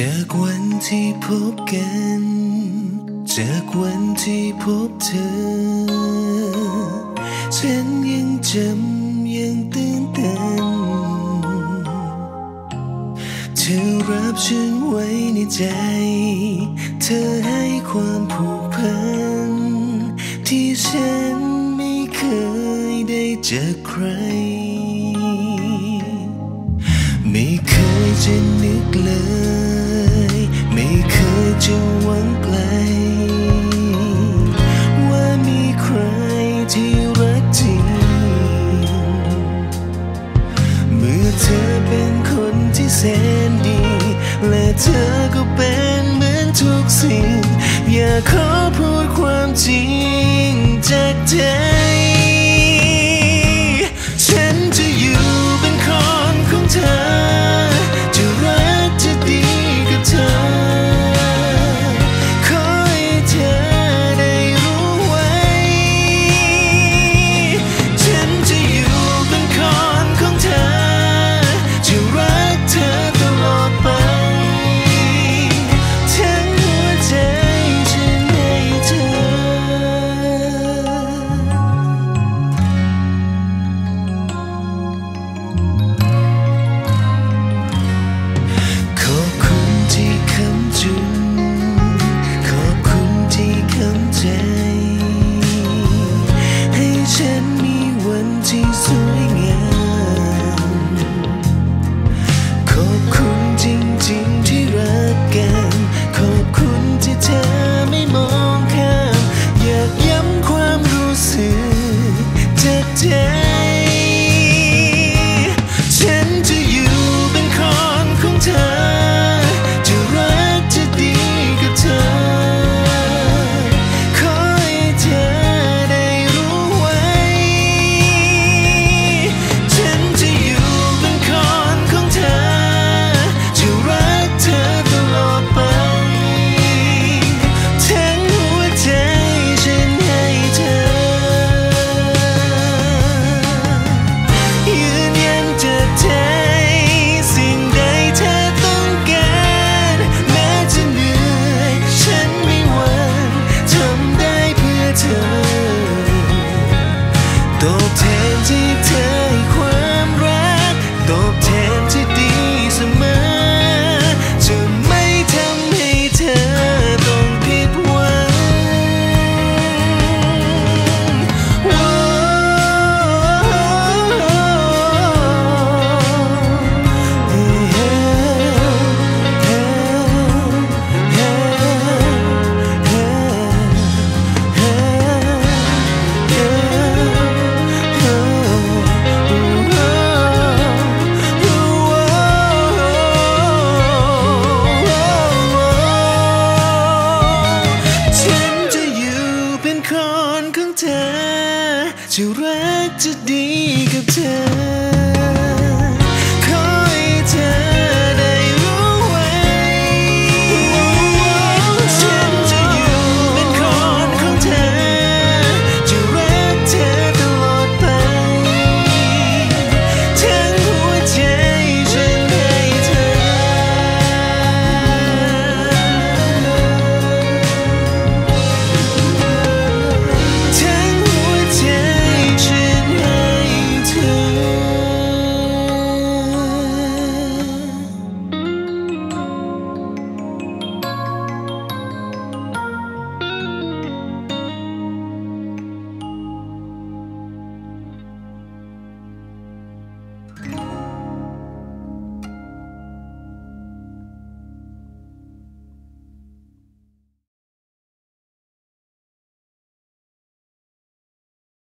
จากวันที่พบกัน จากวันที่พบเธอ ฉันยังจำยังตื่นเต้นเธอรับฉันไว้ในใจ เธอให้ความผูกพัน ที่ฉันไม่เคยได้จากใคร เธอก็เป็นเหมือนทุกสิ่ง อย่าขอพูดความจริงจากเธอ pretend ตอบแทนที่เธอให้ความรักตอบแทนที่ดี จะรักจะดีกับเธอ